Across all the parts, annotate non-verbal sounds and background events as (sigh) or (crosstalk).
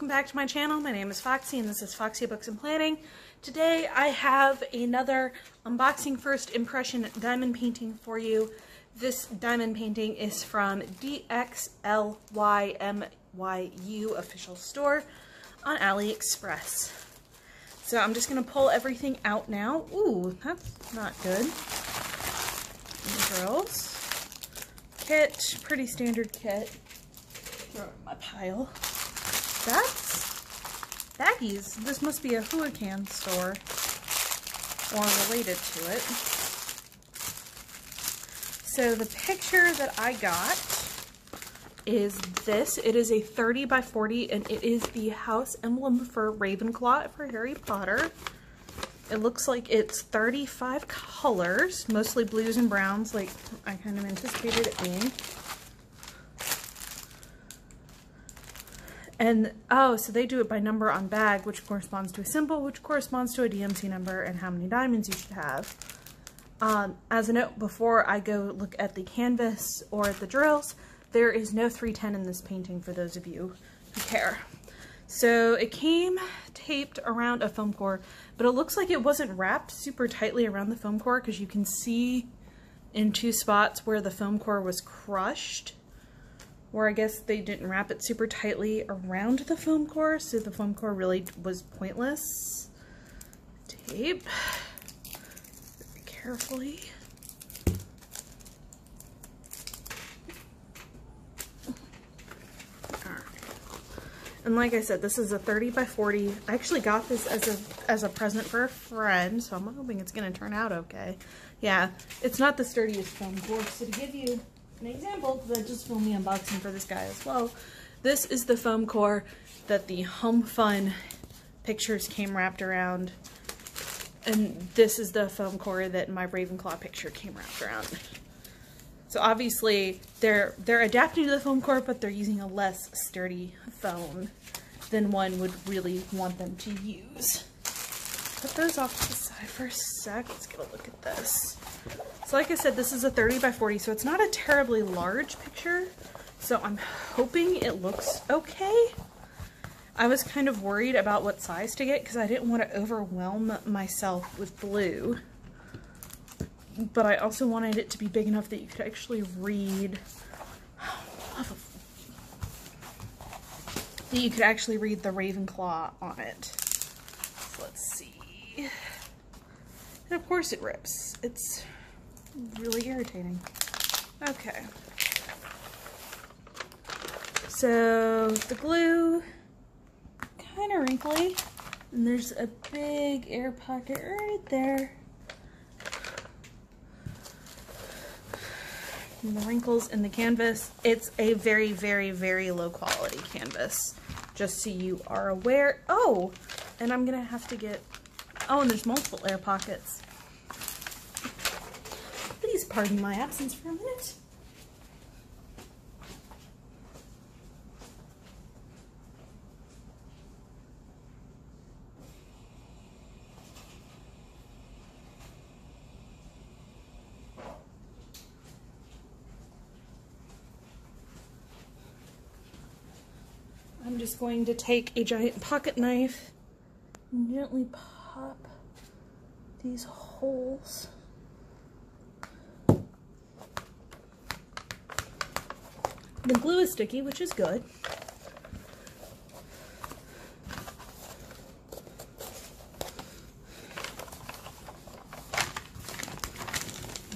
welcome back to my channel. My name is Foxxy and this is Foxxy Books and Planning. Today I have another unboxing first impression diamond painting for you. This diamond painting is from DXLYMYU official store on AliExpress. So I'm just going to pull everything out now. Ooh, that's not good. Girls. Kit, pretty standard kit. Throw it in my pile. That's baggies. This must be a Houlihan store or related to it. So the picture that I got is this. It is a 30 by 40 and it is the house emblem for Ravenclaw for Harry Potter. It looks like it's 35 colors, mostly blues and browns like I kind of anticipated it being. And, oh, so they do it by number on bag, which corresponds to a symbol, which corresponds to a DMC number and how many diamonds you should have. Um, as a note, before I go look at the canvas or at the drills, there is no 310 in this painting for those of you who care. So it came taped around a foam core, but it looks like it wasn't wrapped super tightly around the foam core because you can see in two spots where the foam core was crushed where I guess they didn't wrap it super tightly around the foam core, so the foam core really was pointless. Tape, very carefully. And like I said, this is a 30 by 40. I actually got this as a as a present for a friend, so I'm hoping it's to turn out okay. Yeah, it's not the sturdiest foam core, so to give you an example, because I just filmed the unboxing for this guy as well. This is the foam core that the Homfun pictures came wrapped around. And this is the foam core that my Ravenclaw picture came wrapped around. So obviously they're they're adapting to the foam core, but they're using a less sturdy foam than one would really want them to use. Put those off to the side for a sec. Let's get a look at this. So like I said, this is a 30 by 40, so it's not a terribly large picture. So I'm hoping it looks okay. I was kind of worried about what size to get because I didn't want to overwhelm myself with blue. But I also wanted it to be big enough that you could actually read (sighs) that you could actually read the Ravenclaw on it. Let's see. And of course it rips. It's really irritating. Okay. So the glue, kind of wrinkly. And there's a big air pocket right there. And the wrinkles in the canvas. It's a very, very, very low quality canvas. Just so you are aware. Oh, and I'm gonna have to get, oh, and there's multiple air pockets. Please pardon my absence for a minute. I'm just going to take a giant pocket knife and gently pop these holes. The glue is sticky, which is good.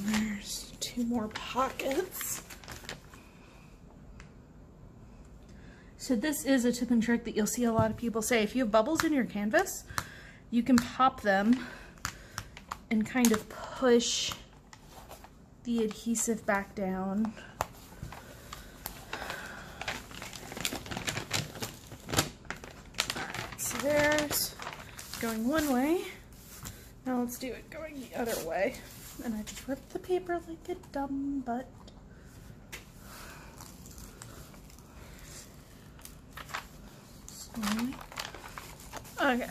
There's two more pockets. So this is a tip and trick that you'll see a lot of people say. If you have bubbles in your canvas, you can pop them and kind of push the adhesive back down. Alright, so there's going one way. Now let's do it going the other way. And I just ripped the paper like a dumb butt. Okay.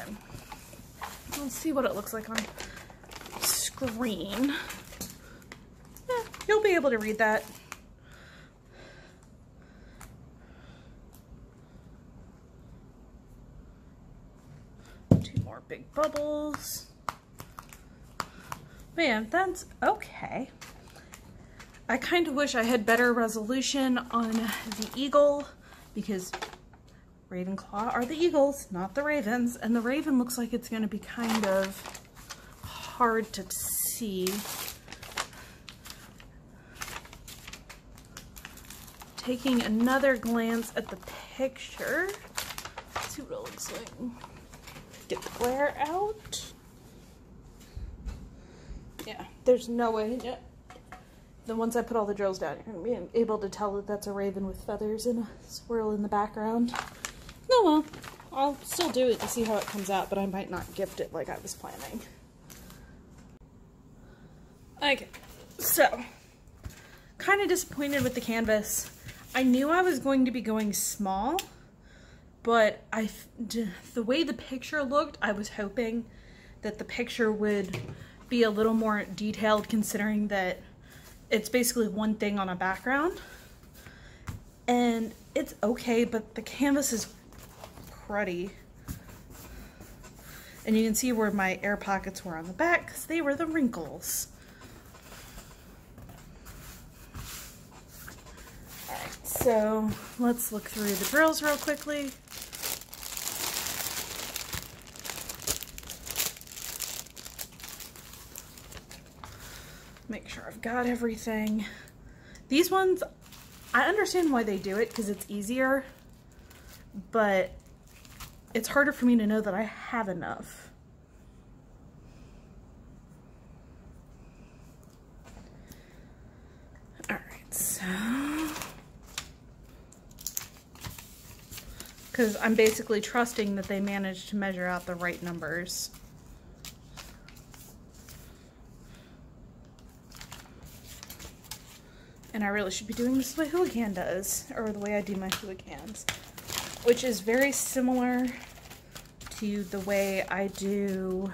Let's see what it looks like on screen. Yeah, you'll be able to read that. Big bubbles. Man, that's okay. I kind of wish I had better resolution on the eagle because Ravenclaw are the eagles, not the ravens. And the raven looks like it's going to be kind of hard to see. Taking another glance at the picture. Let's see what it looks like. Get the glare out. Yeah, there's no way. Yeah. Then once I put all the drills down, you're going to be able to tell that that's a raven with feathers and a swirl in the background. No, well, I'll still do it to see how it comes out, but I might not gift it like I was planning. Okay, so, kind of disappointed with the canvas. I knew I was going to be going small, but I, the way the picture looked, I was hoping that the picture would be a little more detailed considering that it's basically one thing on a background. And it's okay, but the canvas is cruddy. And you can see where my air pockets were on the back because they were the wrinkles. Alright, so let's look through the drills real quickly. Sure I've got everything. These ones, I understand why they do it because it's easier, but it's harder for me to know that I have enough. Alright, so... Because I'm basically trusting that they managed to measure out the right numbers. And I really should be doing this the way Houlihan does, or the way I do my Houligans, which is very similar to the way I do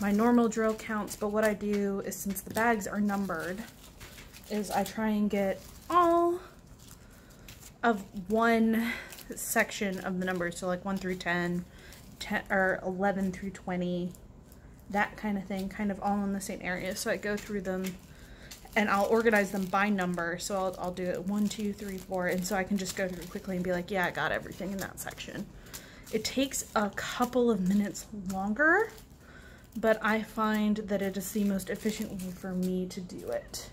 my normal drill counts, but what I do is since the bags are numbered, is I try and get all of one section of the numbers, so like 1 through 10, 10 or 11 through 20, that kind of thing, kind of all in the same area. So I go through them and I'll organize them by number. So I'll, I'll do it one, two, three, four. And so I can just go through quickly and be like, yeah, I got everything in that section. It takes a couple of minutes longer, but I find that it is the most efficient way for me to do it.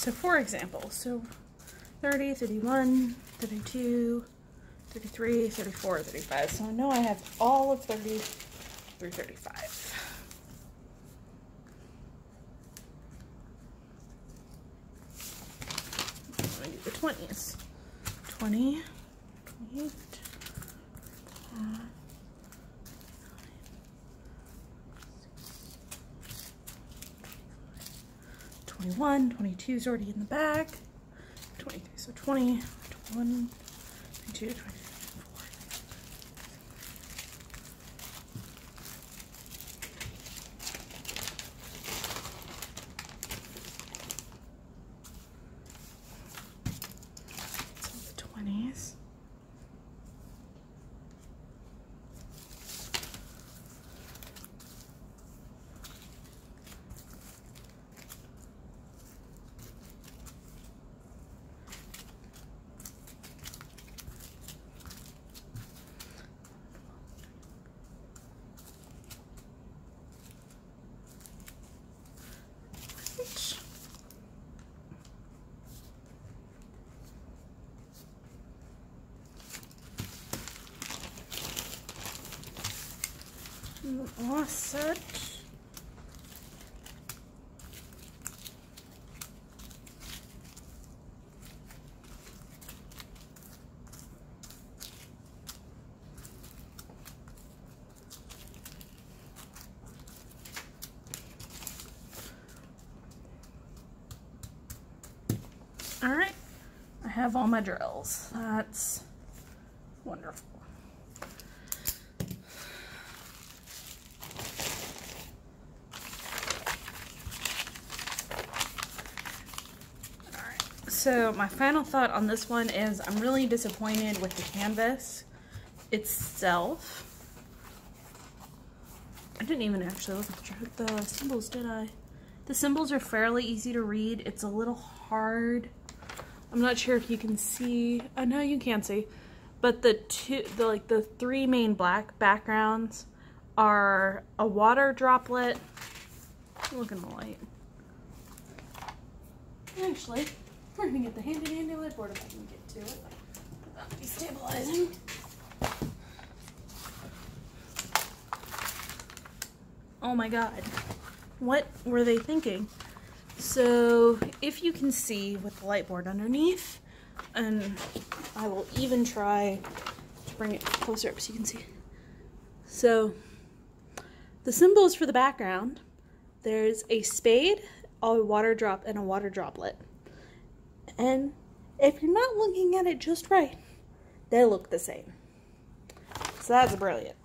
So for example, so 30, 31, 32, 33, 34, 35. So I know I have all of 30 through 35. I do the 20s. 20, 28, uh, 21, 22 is already in the bag. 23, so 20, 21, 22, 23. offset All right, I have all my drills. That's wonderful. So my final thought on this one is I'm really disappointed with the canvas itself. I didn't even actually look at the symbols, did I? The symbols are fairly easy to read. It's a little hard. I'm not sure if you can see. Oh no, you can see. But the two, the like the three main black backgrounds are a water droplet. Look in the light. Actually, we're gonna get the handy dandy light board if I can get to it without destabilizing. Oh my god. What were they thinking? So if you can see with the light board underneath, and I will even try to bring it closer up so you can see. So the symbols for the background, there's a spade, a water drop, and a water droplet. And if you're not looking at it just right, they look the same. So that's brilliant.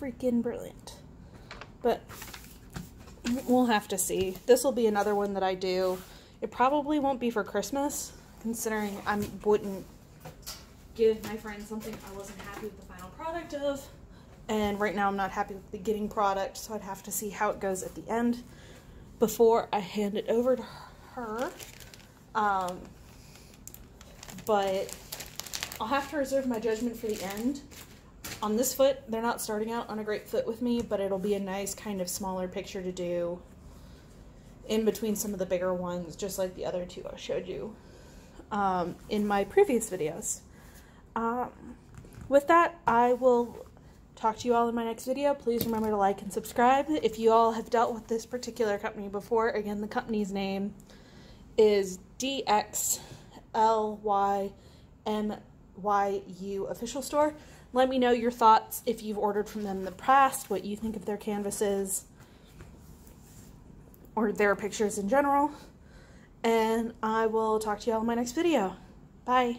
freaking brilliant. But we'll have to see. This will be another one that I do. It probably won't be for Christmas, considering I wouldn't give my friend something I wasn't happy with the final product of. And right now I'm not happy with the getting product, so I'd have to see how it goes at the end before I hand it over to her. Um, but I'll have to reserve my judgment for the end on this foot, they're not starting out on a great foot with me, but it'll be a nice kind of smaller picture to do in between some of the bigger ones, just like the other two I showed you um, in my previous videos. Um, with that, I will talk to you all in my next video. Please remember to like and subscribe. If you all have dealt with this particular company before, again, the company's name is DXLYMYU Official Store. Let me know your thoughts if you've ordered from them in the past, what you think of their canvases, or their pictures in general. And I will talk to you all in my next video. Bye.